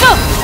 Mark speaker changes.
Speaker 1: 上